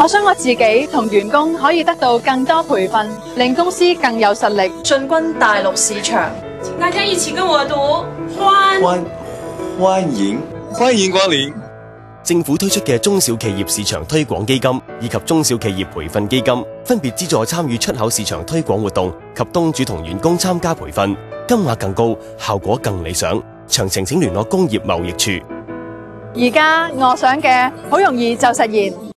我想我自己同员工可以得到更多培训令公司更有实力。进军大陆市场。大家以前跟我读。欢欢迎。欢迎光临。政府推出嘅中小企业市场推广基金以及中小企业培训基金分别资助参与出口市场推广活动及东主同员工参加培训金额更高效果更理想。详情请联络工业贸易处而家我想嘅好容易就实现